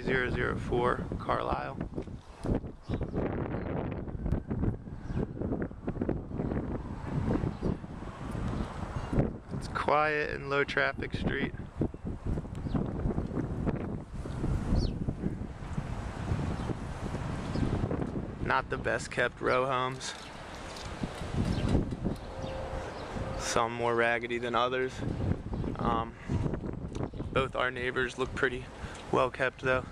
3004 Carlisle. It's quiet and low traffic street. Not the best kept row homes. Some more raggedy than others. Um, both our neighbors look pretty well kept though.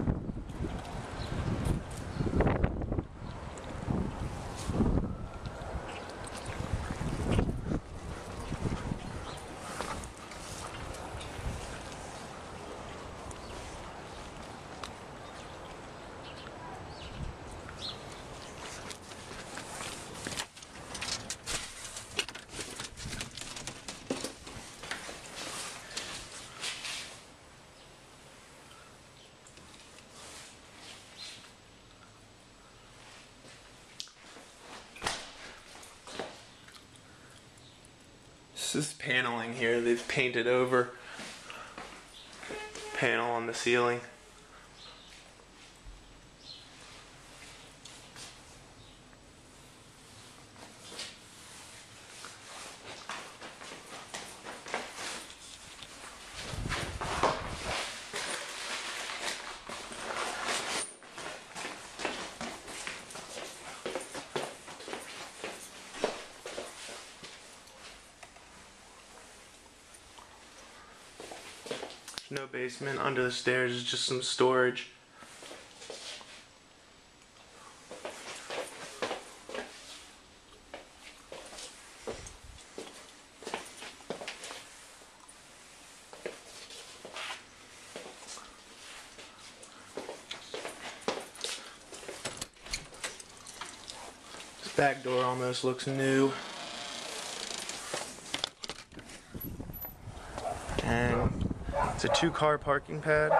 This is paneling here. They've painted over panel on the ceiling. No basement. Under the stairs is just some storage. This back door almost looks new. It's a two car parking pad.